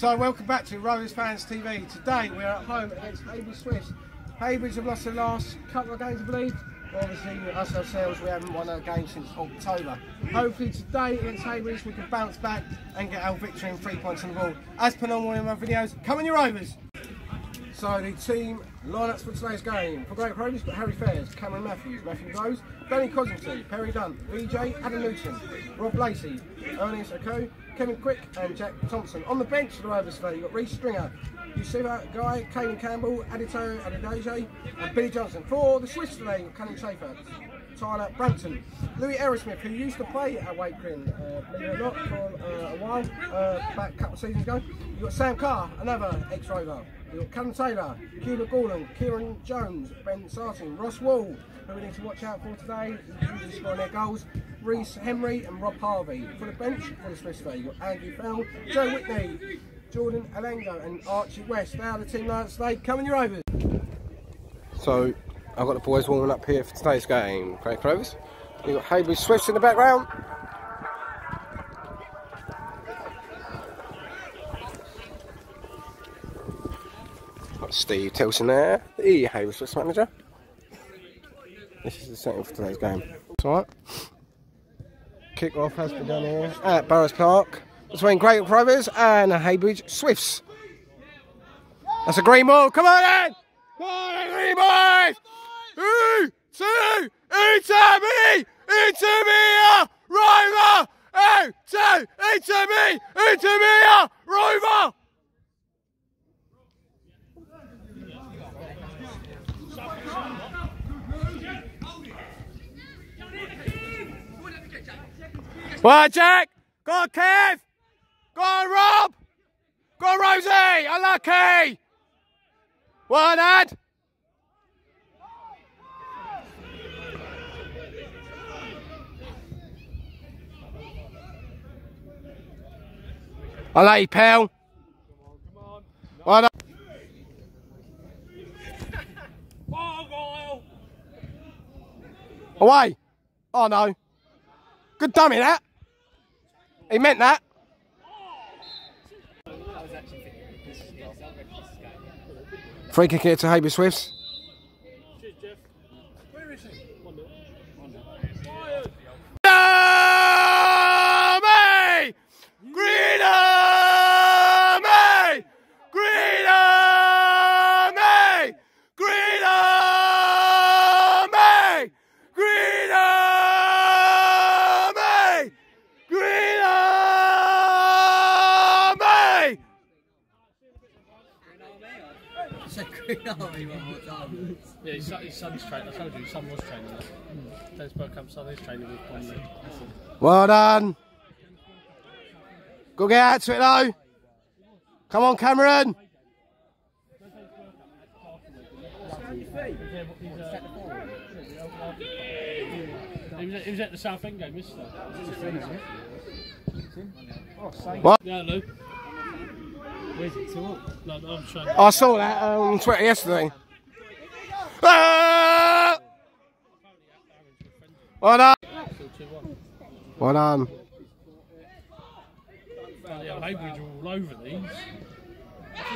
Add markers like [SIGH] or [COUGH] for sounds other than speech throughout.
So welcome back to Rovers Fans TV. Today we're at home against Heybridge Swifts. Heybridge have lost the last couple of games I believe. Obviously us ourselves we haven't won a game since October. Hopefully today against Heybridge we can bounce back and get our victory and three points on the board. As per normal in my videos, come on your Rovers! So the team lineups for today's game. For Great we've got Harry Fairs, Cameron Matthews, Matthew Rose, Danny Cosington, Perry Dunn, VJ, Adam Newton, Rob Lacey, Ernest Oko, Kevin Quick and Jack Thompson. On the bench for the Rovers today, you've got Reece Stringer, Yusufa Guy, Kane Campbell, Adito Adedeje and Billy Johnson. For the Swiss today, Cunning Schaefer, Tyler Brampton, Louis Aerosmith, who used to play at uh, believe it or not, for uh, a while, uh, back a couple of seasons ago. You've got Sam Carr, another ex-Rover. Callum Taylor, Cuba Gordon, Kieran Jones, Ben Sartin, Ross Wall, who we need to watch out for today, usually scoring their goals, Reese Henry and Rob Harvey. For the bench, for the Swiss today, you've got Andrew Fell, Joe Whitney, Jordan Alango and Archie West. They are the team lineups today. Coming your overs. So, I've got the boys warming up here for today's game. Craig Rovers. You've got Heybridge Swifts in the background. Got Steve Tilson there, the Heybridge Swifts manager. This is the setting for today's game. It's alright. Kick off has begun here at Burroughs Park between Great Rovers and Heybridge Swifts. That's a green ball. Come on in! Come on boys! Three, two, into me! Into me! Uh, Rover! Eight, two, me! Uh, Rover! Well, Jack! Go on, Kev! Go on, Rob! Go on, Rosie! Unlucky! Well, Ad! I like you, pal. Well done. Away! Oh no. Good dummy that. He meant that. Free kick here to Haber Swifts. Army! Green Army! Green Army! Green Army! Green Army! Green Army! Yeah, his, son- his son's training. I told you, his son was training. that. Dennis Bergkamp's son is training with Conley. Well done. Go get out to it though. Come on, Cameron. He was, at, he was at the South End game, isn't he? What? Yeah, Lou. Where's it to? No, no, I'm trying. I saw that on Twitter yesterday. Ah! Well done. Still 2 1. Well done. Yeah, all over these.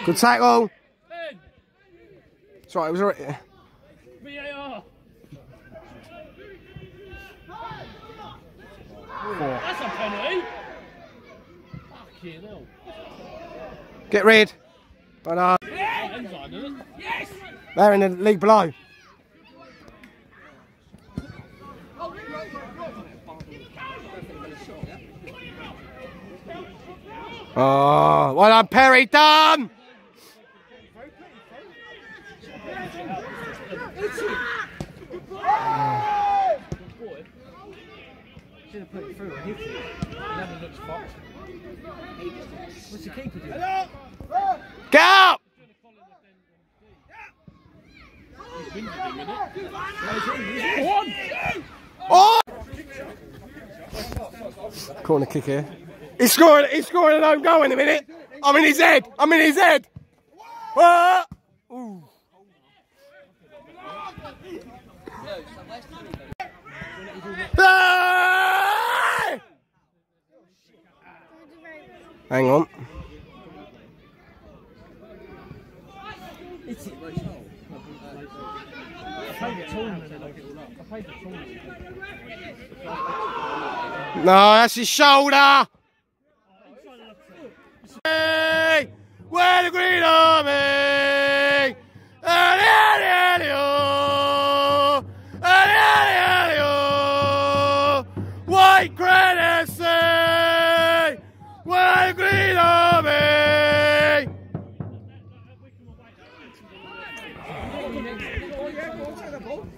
Good tackle. That's right, it was already. VAR! That's a penalty! Fucking hell. Get rid. Done. Ends. Uh, they're in the league below. Oh, well done, Perry, done! Put it through. Never looks fucked. What's the keeper doing? Get up! Winded him, innit? One! Oh! Corner kick here. He's scoring, he's scoring an own goal in a minute. I'm in his head. I'm in his head. Ah! Ooh. Ah! Hang on. No, that's his shoulder.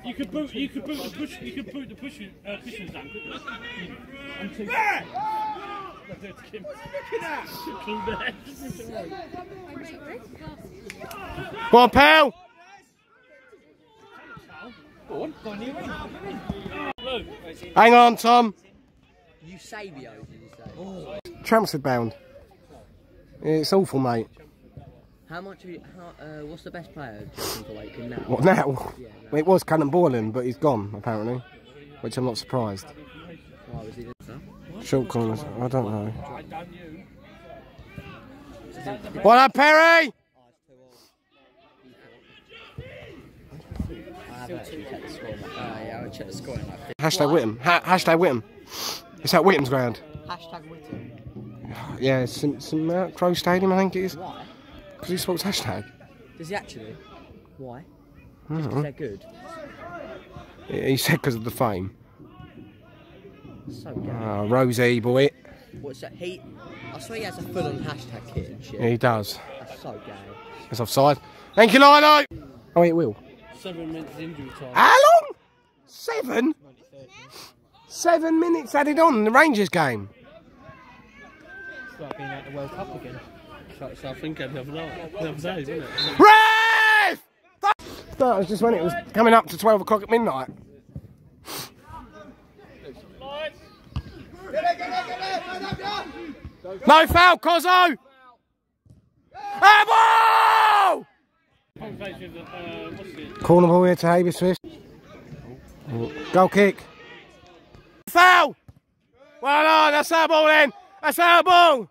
You could boot. You could boot the push. You could boot the push. Uh, cushions down. couldn't you? I'm too. That's it, Kim. Cool there. On, pal. Luke. Hang on, Tom. Eusebio, did you say? Chelmsford bound. It's awful, mate. How much? Have you, how, uh, what's the best player for Waken now? What now? Yeah, Well, it was Cannonballing, but he's gone apparently, which I'm not surprised. Why was he this? Huh? Short corners, I don't know. What up, Perry? I haven't actually checked the score. Uh, yeah, I'll check the score in like Hashtag Whittam. Ha- hashtag Whittam. It's at Whittam's ground. Hashtag Witten. Yeah, it's St, St uh, Crow Stadium, I think it is. Why? Because he sports hashtag. Does he actually? Why? I Just don't 'cause know. they're good. He said because of the fame. So good. Ah, Rosie, boy. What's that? He. I swear he has a full-on hashtag kit and shit. He does. That's so gay. It's offside. Thank you, Lino. Oh, it will. Seven minutes injury time. How long? Seven? Seven minutes added on in the Rangers game. It's like being at the World Cup again. South Africa the other night. The other day, isn't it? Ref! It was just when it was coming up to 12 o'clock at midnight. No foul, Cozzo! It? Corner ball here to Habersmith. Goal kick. Foul! Well done, that's our ball then. That's our ball.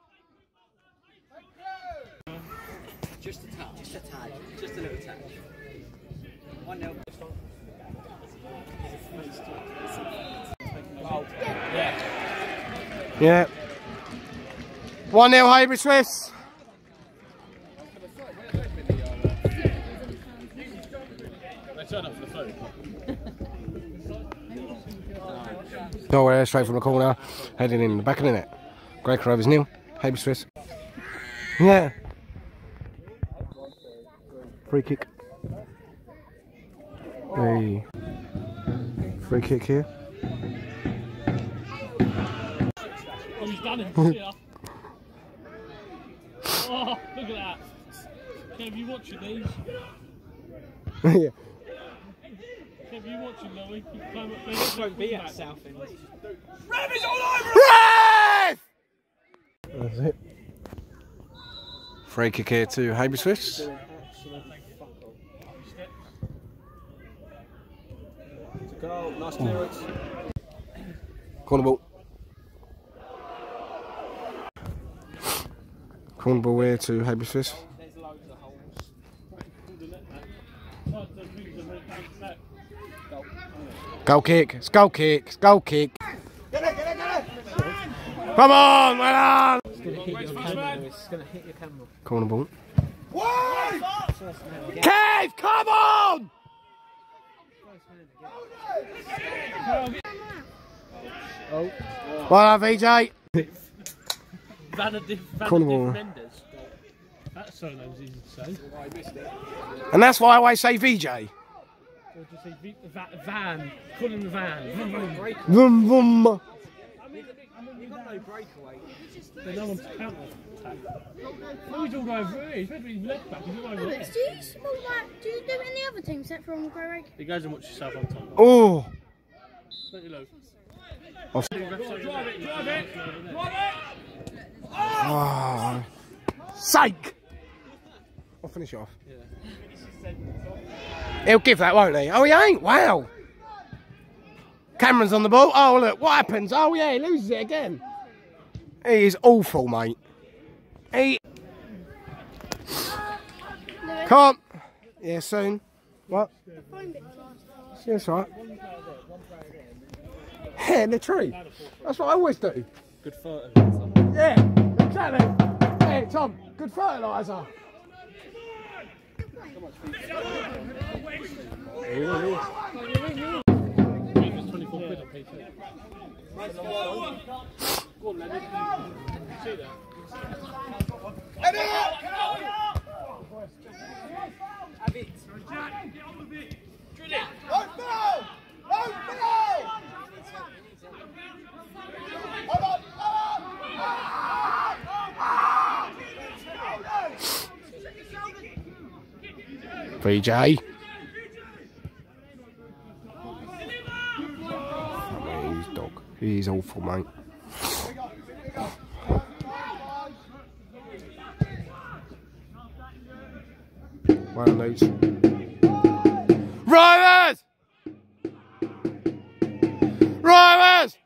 Just a touch. Just a tag. Just a little touch. One nil. Yeah. 1 0 Habersmith. They turn up for the food. Nowhere straight from the corner, heading in the back of the net. Great Rovers nil, Habersmith. Yeah. Free kick. Hey. Free kick here. Oh, he's done it. See ya. Oh, look at that. Kev, you watching these? [LAUGHS] yeah. Kev, you watching Louis? You climb up there. won't be at Southend. Ref! That's it. Free kick here to Habersmith. Goal, nice clearance. Corner ball. Corner ball here to Habersmith. Goal kick, it's goal kick, it's goal kick. Come on, well done. It's gonna hit your camera. It's gonna hit your camera. Corner ball. Cave, come on! Oh. Well done, VJ. [LAUGHS] Vanadif, Corner ball. Mendes. That surname's easy to say. And that's why I always say VJ. Or just say V- Van. Call him Van. Vroom, vroom. You've got no breakaway. Then no one's counter attack. No, he's all over here. He's meant to be left back. He's all over. Alex, do you support like, do you do any other team except from Grey Rake? He goes and watches yourself on time. Oh, Don't you, Lou? Off- Drive it, drive it, drive it! Ah. oh. sake. I'll finish it off. He'll give that, won't he? Oh, he ain't. Wow. Cameron's on the ball. Oh, look, what happens? Oh, yeah, he loses it again. He is awful, mate. He. Come on. Yeah, soon. What? Yeah, that's right. Yeah, in the tree. That's what I always do. Good fertilizer. Yeah, exactly. Hey, Tom, good fertiliser. It's 24 quid a piece. isn't it? Go on, That? VJ. He's dog. He's awful, mate. Well, these. Rovers! Rovers!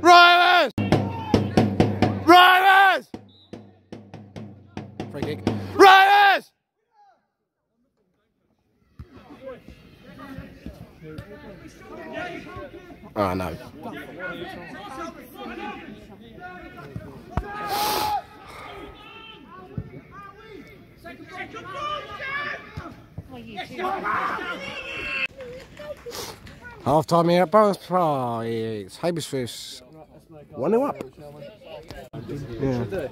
Rovers! Rovers! Free kick. Rovers! Oh no. Half time here at Burroughs Park. It's Habersfish. 1 0 up. Yeah.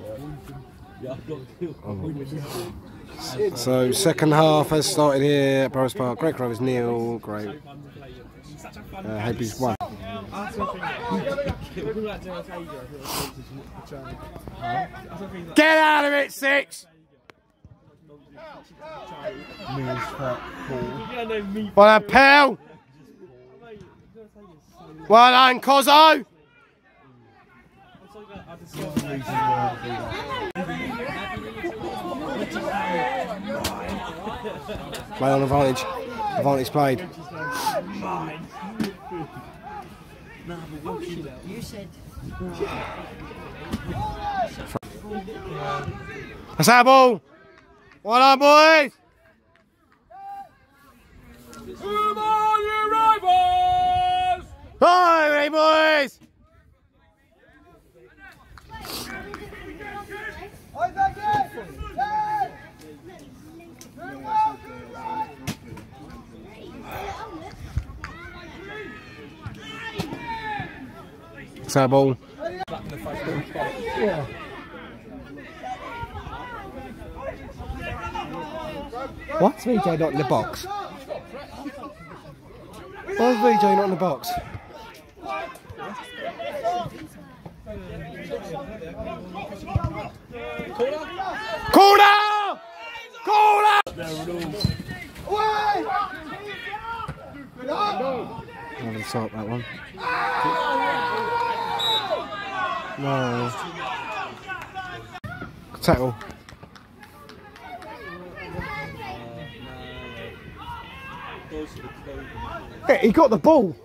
So, second half has started here at Burroughs Park. Great Rovers nil. Great. Uh, Habersfish 1. Get out of it, six! Well done, pal! Well done, Cozzo! Play on advantage. Advantage played. You said That's our ball! Well done, boys! Come on, you rivals! Hi, boys! That's our ball. What's VJ not in the box? Why is VJ not in the box? Corner! Corner! Going to sort that one. No. Tackle. Yeah, he got the ball.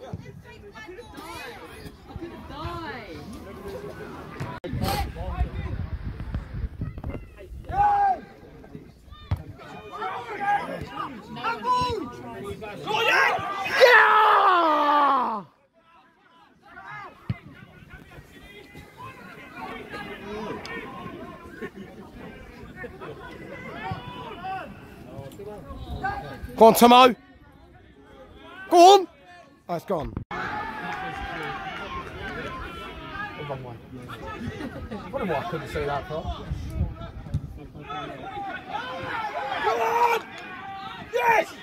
Yeah! Go on, Tomo. Go on. Oh, it's gone. Wrong way. I wonder why I couldn't see that for. Come on! Yes!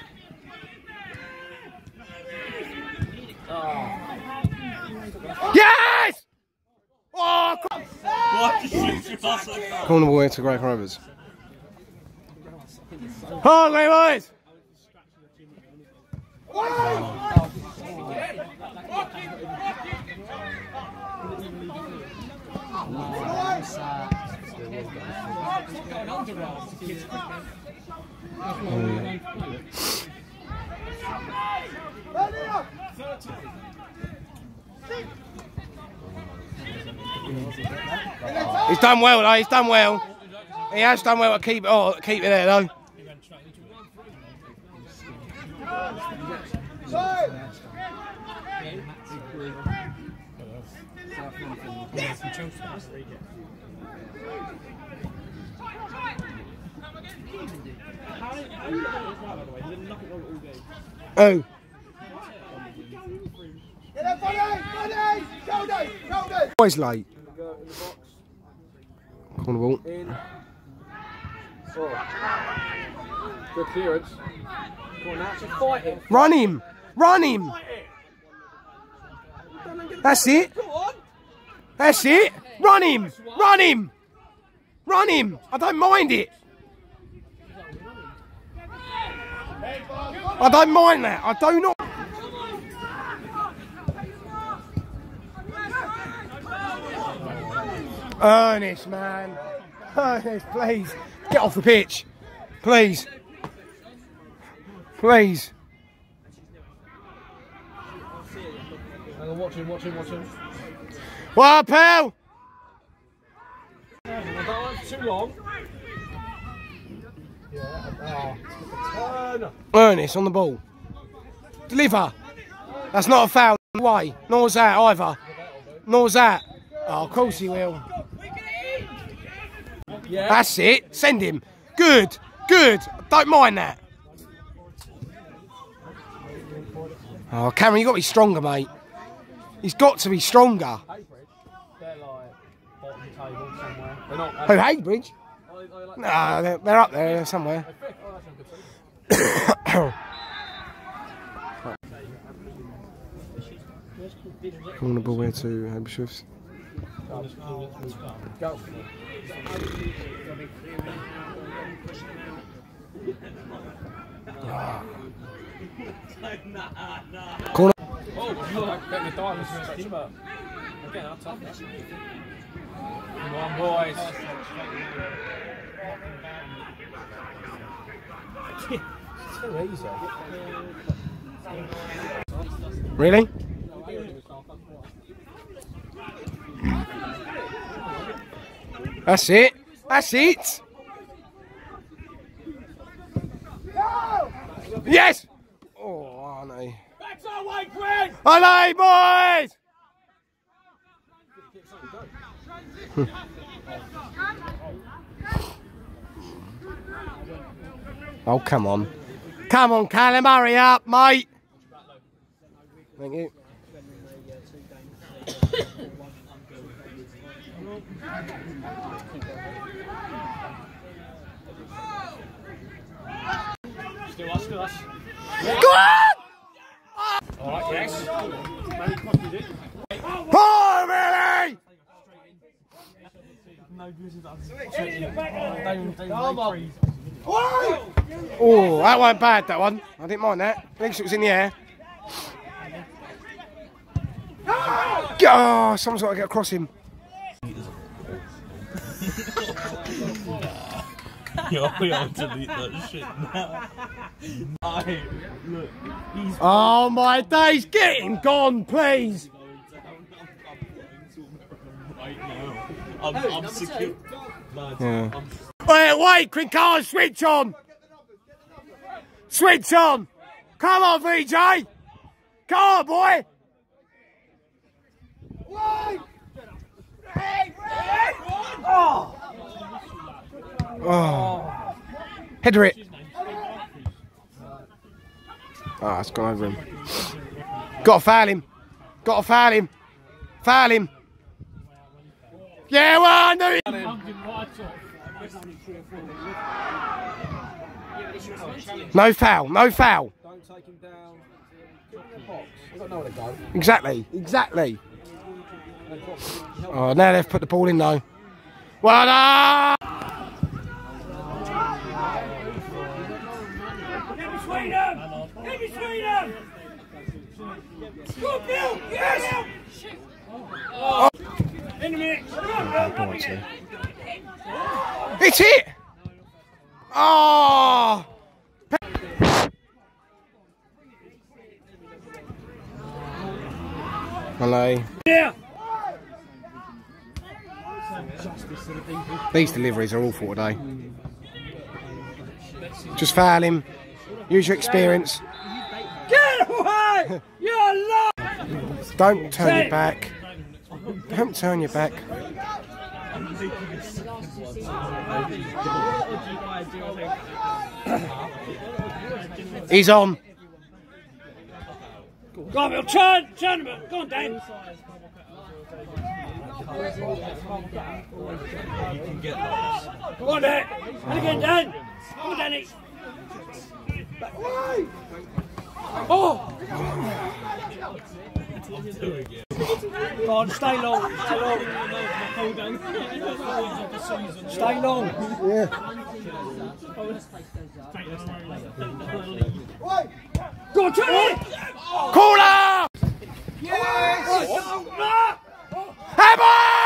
Yes! Oh, come Corner ball into Great Rovers. Oh! He's done well though, he's done well. He has done well to keep it, oh, keep it there though. Oh. Always late. Corner. In. Oh. Good clearance. Go on now, just fight it. Run him! Run him! That's it! That's it! Run him! Run him! Run him! I don't mind it! I don't mind that. I do not. Ernest, man. Ernest, please. Get off the pitch. Please. Please. Hang on, watch him, watch him, watch him. Well, pal. Want it too long. Yeah, oh. Ernest on the ball. Deliver. That's not a foul. Way. Nor's that either. Nor's that. Oh, of course he will. Yeah. That's it. Send him. Good. Good. Don't mind that. Oh, Cameron, you got to be stronger, mate. He's got to be stronger. Heybridge, they're like bottom table somewhere. Oh, they're not. Who, Heybridge? Are they, are they like Nah, they're, they're up there somewhere. fifth? Oh, that's not good. Corner ball where to Habershifts. Go. Ah. Corner. Oh, you're like getting the diamonds in stretch, but again, I'll tough that. Come on, boys. too easy. Really? That's it. That's it. Yes. Oh, Arnie. That's our way, boys. [LAUGHS] oh, come on. Come on, Callum, hurry up, mate. Thank you. Still us, still us. Go on! Alright, yes. Oh, really? Oh, that wasn't bad, that one. I didn't mind that. At least it was in the air. Oh, someone's got to get across him. Yo, we have to delete that shit now. I look, Oh, my days. Get him gone, please. right. I'm, I'm secure. Lads, Yeah. I'm Wait, wait, quick car, switch on. Switch on. Come on, VJ. Come on, boy. Oh. oh. Header it. Oh, it's gone over him. Got to foul him. Got to foul him. Foul him. Yeah, well, I knew it. No foul, no foul. Don't take him down. Exactly, exactly. Oh, now they've put the ball in though. Well done! Get between them! Get Go, Yes! In mix! Come on, It's it! Oh! Hello. Yeah! These deliveries are awful today. Just foul him. Use your experience. Hey! You're alive! Don't turn your back. Don't turn your back. He's on. Go on, Bill, turn! Turn him! Go on, Dan! Go on, Dan! And again, Dan! Go on, Danny! Oh! Go on, stay long, stay long. Stay long. Go on, turn it! Corner! Yes! Hammer! Hammer!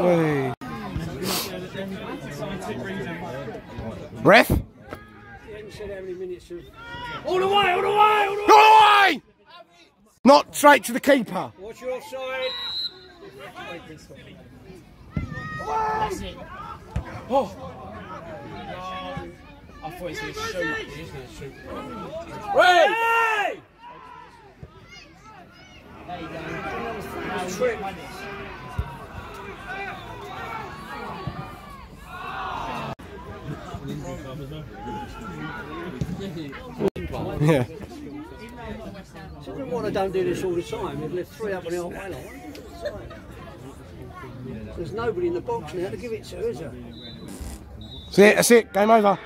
Hey. Ref? All the way, all the way, all the way! Go away! Not straight to the keeper. What's your side? Oh. I thought he was going to shoot. He was going to shoot. Hey! Trip. Yeah. So don't know why they don't do this all the time. They've left three up on the old way line. There's nobody in the box now to give it to, is there? That's it, that's it, game over.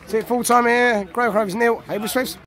That's it, full time here. Grey Crows nil, Heybridge Swifts